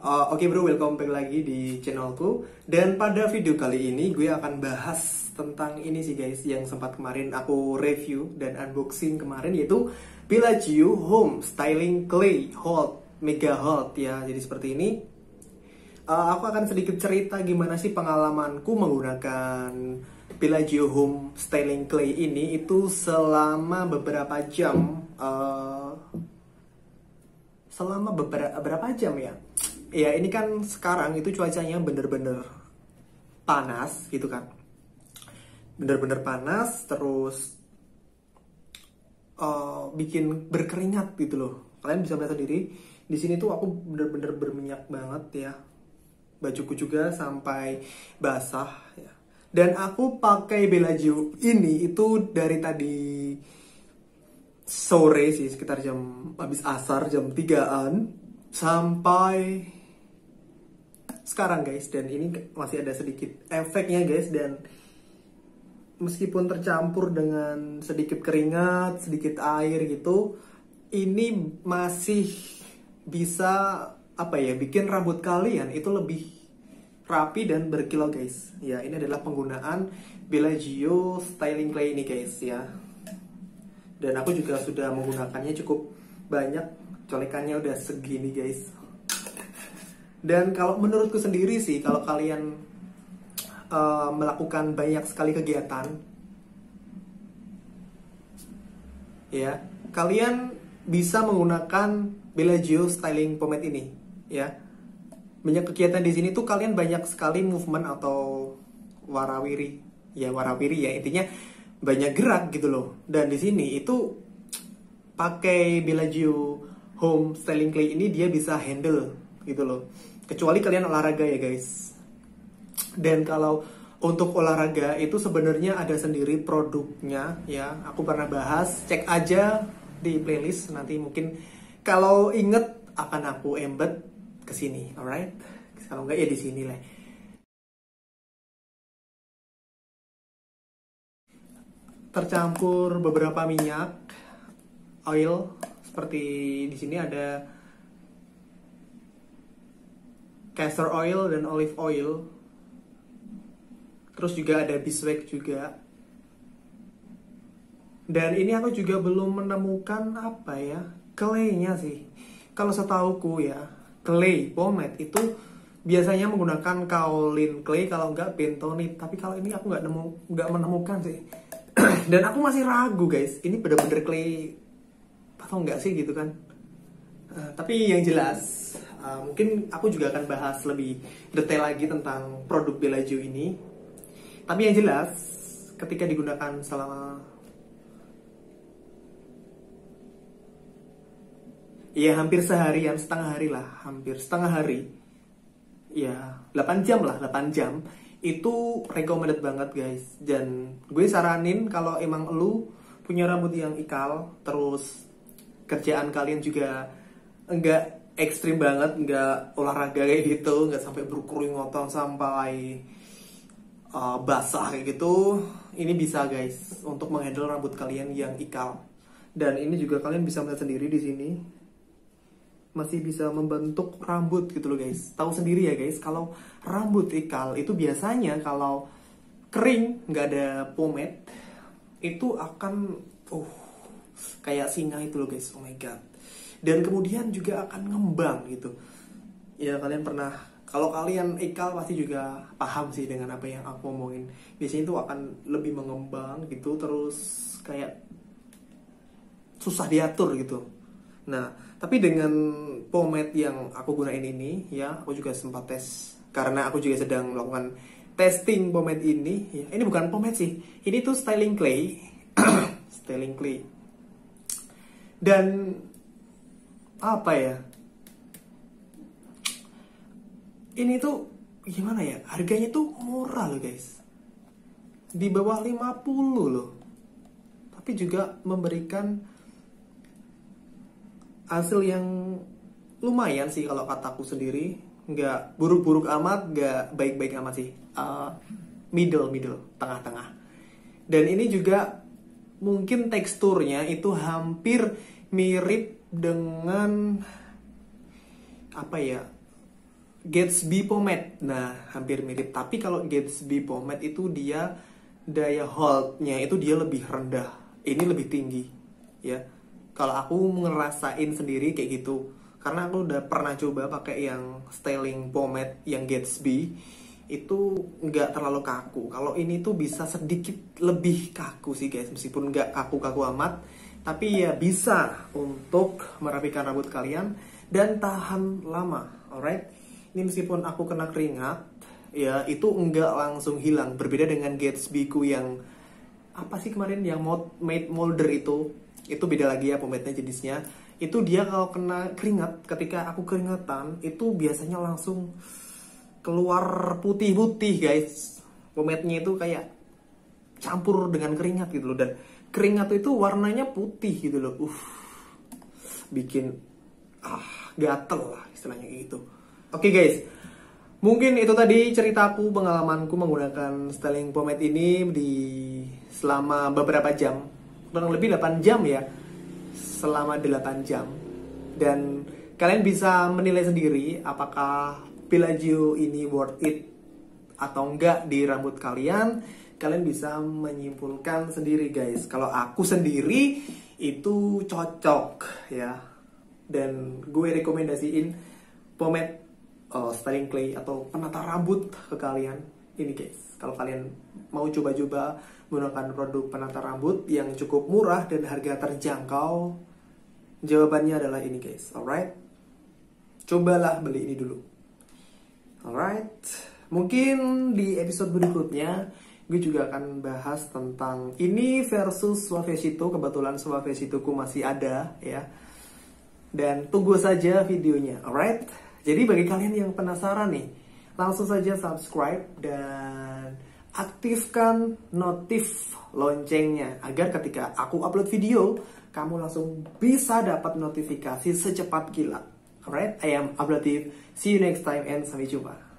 Uh, Oke bro, welcome back lagi di channelku. Dan pada video kali ini gue akan bahas tentang ini sih guys Yang sempat kemarin aku review dan unboxing kemarin Yaitu Bellagio Home Styling Clay Hold Mega Hold ya. Jadi seperti ini. Uh, Aku akan sedikit cerita gimana sih pengalamanku menggunakan Bellagio Home Styling Clay ini Itu selama beberapa jam. Uh, Selama beberapa jam ya ya ini kan sekarang itu cuacanya bener-bener panas gitu kan. Bener-bener panas terus uh, bikin berkeringat gitu loh. Kalian bisa melihat sendiri di sini tuh aku bener-bener berminyak banget ya. Bajuku juga sampai basah ya. Dan aku pakai Bellagio ini itu dari tadi sore sih sekitar jam habis asar jam 3an sampai sekarang guys dan ini masih ada sedikit efeknya guys dan meskipun tercampur dengan sedikit keringat, sedikit air gitu, ini masih bisa apa ya bikin rambut kalian itu lebih rapi dan berkilau guys. Ya, ini adalah penggunaan Bellagio styling clay ini guys ya. Dan aku juga sudah menggunakannya cukup banyak, colekannya udah segini guys. Dan kalau menurutku sendiri sih, kalau kalian uh, melakukan banyak sekali kegiatan, ya kalian bisa menggunakan Bellagio styling pomade ini, ya. Banyak kegiatan di sini tuh kalian banyak sekali movement atau warawiri, ya warawiri ya intinya banyak gerak gitu loh. Dan di sini itu pakai Bellagio Home Styling Clay ini dia bisa handle gitu loh kecuali kalian olahraga ya guys. Dan kalau untuk olahraga itu sebenarnya ada sendiri produknya ya. Aku pernah bahas cek aja di playlist. Nanti mungkin kalau inget akan aku embed ke sini alright? Kalau enggak ya di sini lah. Tercampur beberapa minyak oil. Seperti di sini ada castor oil dan olive oil. Terus juga ada beeswax juga. Dan ini aku juga belum menemukan apa ya claynya sih. Kalau setauku ya clay pomade itu biasanya menggunakan kaolin clay kalau enggak bentonit tapi kalau ini aku nggak nemu nggak menemukan sih. Dan aku masih ragu guys. Ini bener-bener clay. Atau enggak sih gitu kan? Uh, tapi yang jelas Uh, mungkin aku juga akan bahas lebih detail lagi tentang produk Bellagio ini. Tapi yang jelas, ketika digunakan selama ya hampir seharian, setengah hari lah, hampir setengah hari. Ya, 8 jam lah, 8 jam. Itu recommended banget guys. Dan gue saranin kalau emang lu punya rambut yang ikal, terus kerjaan kalian juga enggak ekstrim banget nggak olahraga kayak gitu nggak sampai berkeringotan sampai uh, basah kayak gitu. Ini bisa guys untuk menghandle rambut kalian yang ikal. Dan ini juga kalian bisa melihat sendiri di sini. Masih bisa membentuk rambut gitu loh guys. Tahu sendiri ya guys kalau rambut ikal itu biasanya kalau kering nggak ada pomade itu akan uh kayak singa itu loh guys. Oh my god dan kemudian juga akan ngembang gitu. Ya kalian pernah kalau kalian ikal pasti juga paham sih dengan apa yang aku ngomongin biasanya itu akan lebih mengembang gitu terus kayak susah diatur gitu. Nah tapi dengan pomade yang aku gunain ini ya aku juga sempat tes. Karena aku juga sedang melakukan testing pomade ini ya. Ini bukan pomade sih ini tuh styling clay. Styling clay. Dan apa ya? Ini tuh gimana ya? Harganya tuh murah loh guys. Di bawah 50 loh. Tapi juga memberikan hasil yang lumayan sih kalau kataku sendiri. Nggak buruk-buruk amat nggak baik-baik amat sih. Uh, middle middle tengah-tengah. Dan ini juga mungkin teksturnya itu hampir mirip dengan apa ya Gatsby pomade. Nah, hampir mirip. Tapi kalau Gatsby pomade itu dia daya holdnya itu dia lebih rendah. Ini lebih tinggi, ya. Kalau aku ngerasain sendiri kayak gitu, karena aku udah pernah coba pakai yang styling pomade yang Gatsby itu nggak terlalu kaku. Kalau ini tuh bisa sedikit lebih kaku sih guys, meskipun nggak kaku-kaku amat, tapi ya bisa untuk merapikan rambut kalian dan tahan lama, alright? Ini meskipun aku kena keringat, ya itu nggak langsung hilang. Berbeda dengan Gatsby ku yang apa sih kemarin yang made molder itu, itu beda lagi ya pomade jenisnya itu dia kalau kena keringat ketika aku keringatan itu biasanya langsung keluar putih-putih guys pomade-nya itu kayak campur dengan keringat gitu loh dan keringat itu warnanya putih gitu loh. Uh bikin ah gatel lah istilahnya gitu. Oke okay, guys. Mungkin itu tadi ceritaku pengalamanku menggunakan styling pomade ini di selama beberapa jam. Kurang lebih 8 jam ya. Selama 8 jam. Dan kalian bisa menilai sendiri apakah Pilaggio ini worth it atau enggak di rambut kalian kalian bisa menyimpulkan sendiri guys. Kalau aku sendiri itu cocok ya. Dan gue rekomendasiin pomade uh, styling clay atau penata rambut ke kalian. Ini guys. Kalau kalian mau coba-coba menggunakan produk penata rambut yang cukup murah dan harga terjangkau Jawabannya adalah ini guys, alright? Cobalah beli ini dulu. Alright, mungkin di episode berikutnya gue juga akan bahas tentang ini versus Suavecito. Kebetulan Suavecito ku masih ada ya. Dan tunggu saja videonya, alright? Jadi bagi kalian yang penasaran nih, langsung saja subscribe dan aktifkan notif loncengnya agar ketika aku upload video kamu langsung bisa dapat notifikasi secepat kilat. Alright, I am Ablatif. See you next time and sampai jumpa.